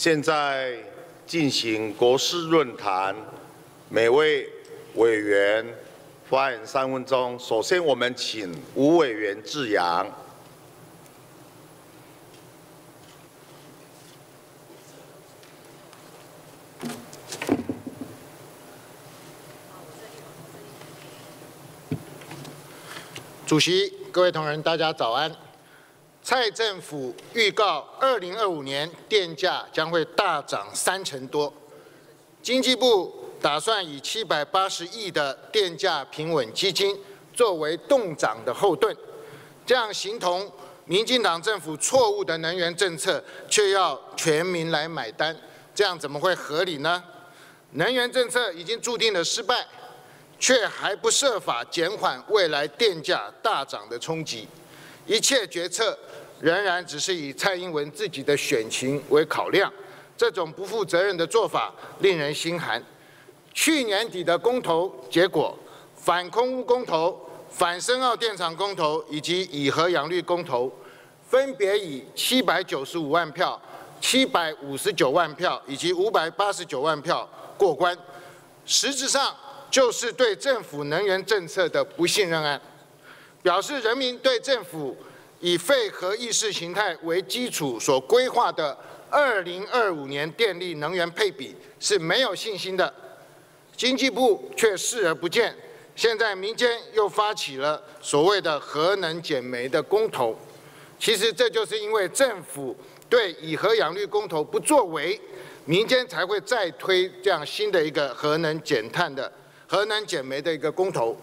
现在进行国事论坛，每位委员发言三分钟。首先，我们请吴委员致阳。主席、各位同仁，大家早安。蔡政府预告，二零二五年电价将会大涨三成多。经济部打算以七百八十亿的电价平稳基金作为动涨的后盾，这样形同民进党政府错误的能源政策，却要全民来买单，这样怎么会合理呢？能源政策已经注定了失败。却还不设法减缓未来电价大涨的冲击，一切决策仍然只是以蔡英文自己的选情为考量，这种不负责任的做法令人心寒。去年底的公投结果，反空污公投、反深澳电厂公投以及以核养绿公投，分别以七百九十五万票、七百五十九万票以及五百八十九万票过关，实质上。就是对政府能源政策的不信任案，表示人民对政府以废核意识形态为基础所规划的二零二五年电力能源配比是没有信心的。经济部却视而不见，现在民间又发起了所谓的核能减煤的公投，其实这就是因为政府对以核养绿公投不作为，民间才会再推这样新的一个核能减碳的。核能减煤的一个公投，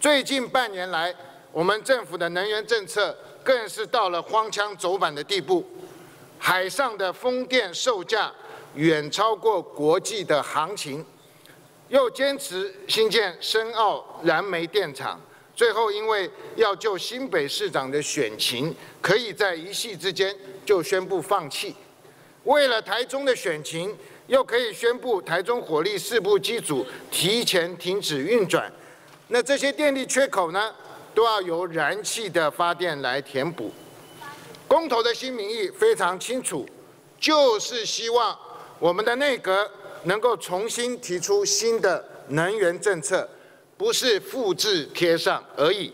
最近半年来，我们政府的能源政策更是到了荒腔走板的地步。海上的风电售价远超过国际的行情，又坚持新建深澳燃煤电厂，最后因为要救新北市长的选情，可以在一夕之间就宣布放弃。为了台中的选情。又可以宣布台中火力四部机组提前停止运转，那这些电力缺口呢，都要由燃气的发电来填补。公投的新民意非常清楚，就是希望我们的内阁能够重新提出新的能源政策，不是复制贴上而已。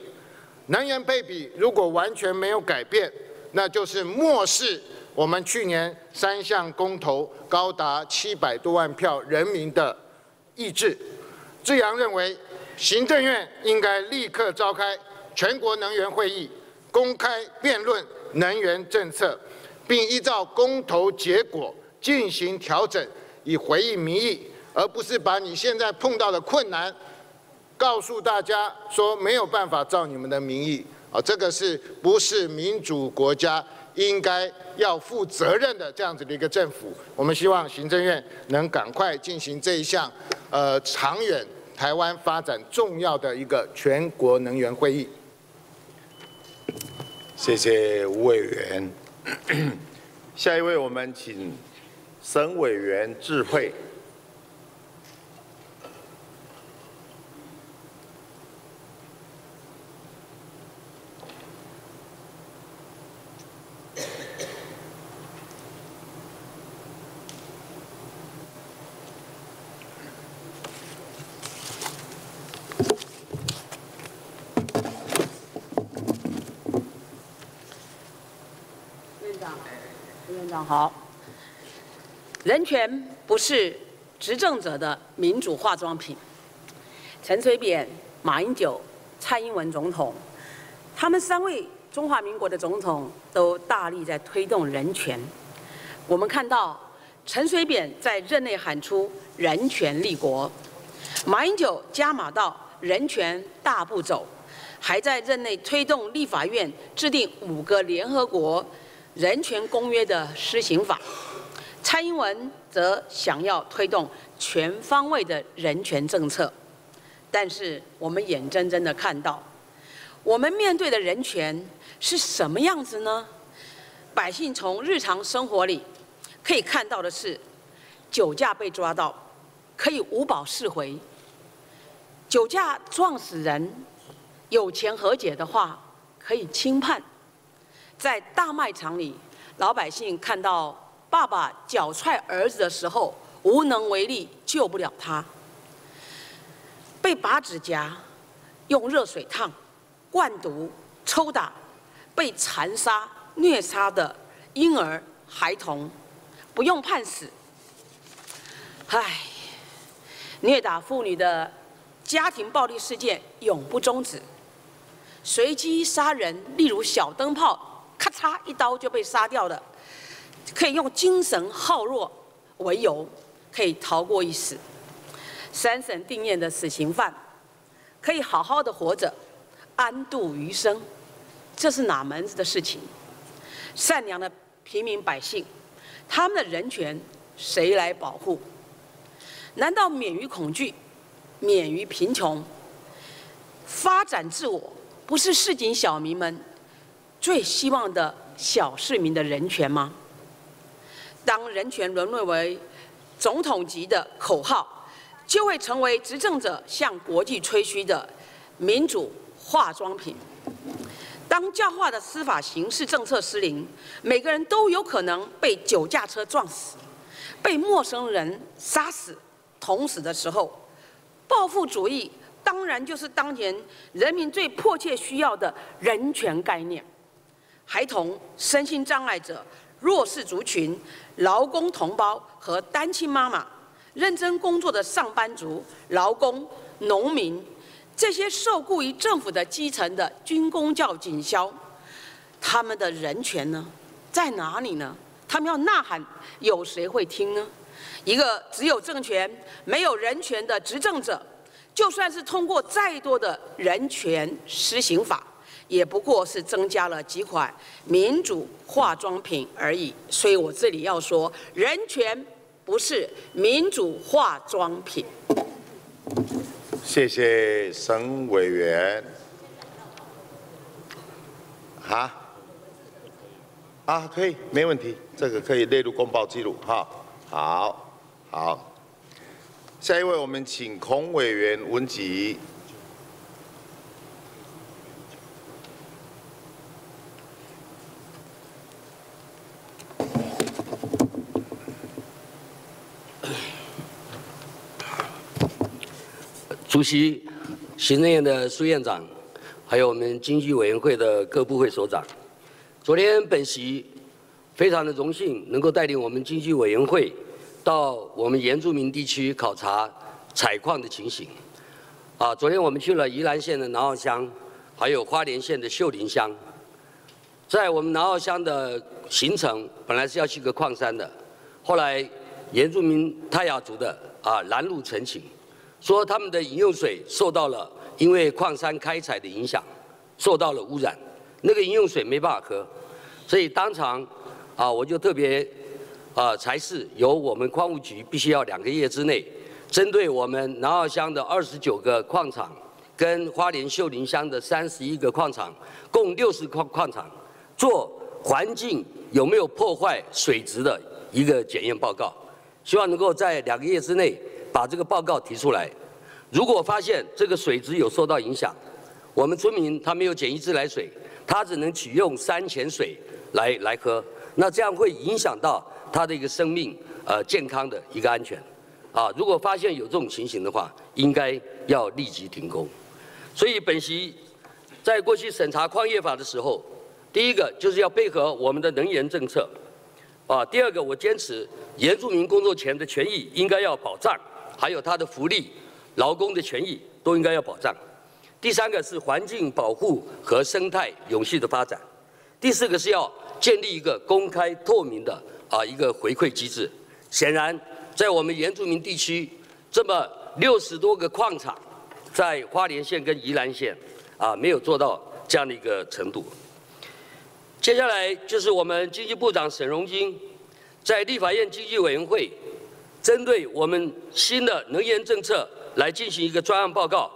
能源配比如果完全没有改变，那就是漠视。我们去年三项公投高达七百多万票人民的意志，志阳认为，行政院应该立刻召开全国能源会议，公开辩论能源政策，并依照公投结果进行调整，以回应民意，而不是把你现在碰到的困难告诉大家说没有办法照你们的民意啊，这个是不是民主国家？应该要负责任的这样子的一个政府，我们希望行政院能赶快进行这一项，呃，长远台湾发展重要的一个全国能源会议。谢谢吴委员，下一位我们请省委员智慧。非常好，人权不是执政者的民主化妆品。陈水扁、马英九、蔡英文总统，他们三位中华民国的总统都大力在推动人权。我们看到，陈水扁在任内喊出“人权立国”，马英九加码到“人权大步走”，还在任内推动立法院制定五个联合国。人权公约的施行法，蔡英文则想要推动全方位的人权政策，但是我们眼睁睁的看到，我们面对的人权是什么样子呢？百姓从日常生活里可以看到的是，酒驾被抓到可以无保释回，酒驾撞死人，有钱和解的话可以轻判。在大卖场里，老百姓看到爸爸脚踹儿子的时候无能为力，救不了他。被拔指甲、用热水烫、灌毒、抽打、被残杀、虐杀的婴儿、孩童，不用判死。唉，虐打妇女的家庭暴力事件永不终止。随机杀人，例如小灯泡，咔嚓一刀就被杀掉的，可以用精神耗弱为由，可以逃过一死。三审定验的死刑犯，可以好好的活着，安度余生，这是哪门子的事情？善良的平民百姓，他们的人权谁来保护？难道免于恐惧，免于贫穷，发展自我，不是市井小民们最希望的小市民的人权吗？当人权沦落为总统级的口号。就会成为执政者向国际吹嘘的民主化妆品。当教化的司法刑事政策失灵，每个人都有可能被酒驾车撞死，被陌生人杀死、捅死的时候，报复主义当然就是当前人民最迫切需要的人权概念。孩童、身心障碍者、弱势族群、劳工同胞和单亲妈妈。认真工作的上班族、劳工、农民，这些受雇于政府的基层的军工教警消，他们的人权呢，在哪里呢？他们要呐喊，有谁会听呢？一个只有政权没有人权的执政者，就算是通过再多的人权施行法，也不过是增加了几款民主化妆品而已。所以我这里要说，人权。不是民主化妆品。谢谢沈委员。啊？啊，可以，没问题，这个可以列入公报记录，哈。好，好。下一位，我们请孔委员文吉。主席、行政院的苏院长，还有我们经济委员会的各部会首长，昨天本席非常的荣幸，能够带领我们经济委员会到我们原住民地区考察采矿的情形。啊，昨天我们去了宜兰县的南澳乡，还有花莲县的秀林乡。在我们南澳乡的行程，本来是要去个矿山的，后来原住民泰雅族的啊拦路陈情。说他们的饮用水受到了因为矿山开采的影响，受到了污染，那个饮用水没办法喝，所以当场啊，我就特别啊，才是由我们矿务局必须要两个月之内，针对我们南澳乡的二十九个矿场，跟花莲秀林乡的三十一个矿场，共六十矿矿场，做环境有没有破坏水质的一个检验报告，希望能够在两个月之内。把这个报告提出来，如果发现这个水质有受到影响，我们村民他没有简易自来水，他只能取用山泉水来来喝，那这样会影响到他的一个生命呃健康的一个安全，啊，如果发现有这种情形的话，应该要立即停工。所以本席在过去审查矿业法的时候，第一个就是要配合我们的能源政策，啊，第二个我坚持原住民工作权的权益应该要保障。还有他的福利、劳工的权益都应该要保障。第三个是环境保护和生态永续的发展。第四个是要建立一个公开透明的啊一个回馈机制。显然，在我们原住民地区这么六十多个矿场，在花莲县跟宜兰县啊没有做到这样的一个程度。接下来就是我们经济部长沈荣金在立法院经济委员会。针对我们新的能源政策来进行一个专案报告，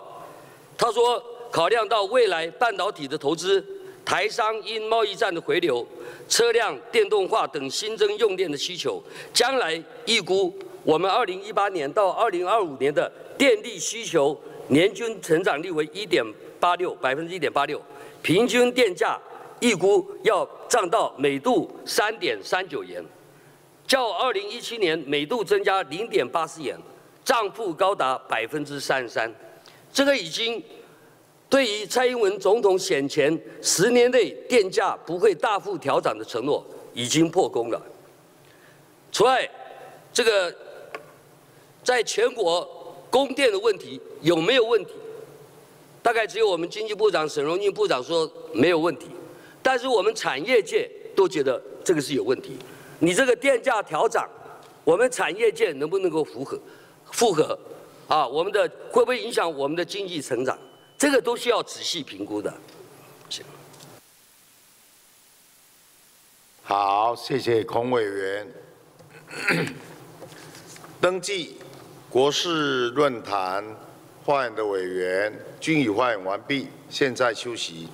他说，考量到未来半导体的投资、台商因贸易战的回流、车辆电动化等新增用电的需求，将来预估我们二零一八年到二零二五年的电力需求年均成长率为一点八六百分之一点八六，平均电价预估要涨到每度三点三九元。较二零一七年每度增加零点八四元，涨幅高达百分之三十三。这个已经对于蔡英文总统选前十年内电价不会大幅调整的承诺已经破功了。此外，这个在全国供电的问题有没有问题？大概只有我们经济部长沈荣津部长说没有问题，但是我们产业界都觉得这个是有问题。你这个电价调涨，我们产业界能不能够符合？符合？啊，我们的会不会影响我们的经济成长？这个都需要仔细评估的。行。好，谢谢孔委员。登记国事论坛。发言的委员均已发言完毕，现在休息。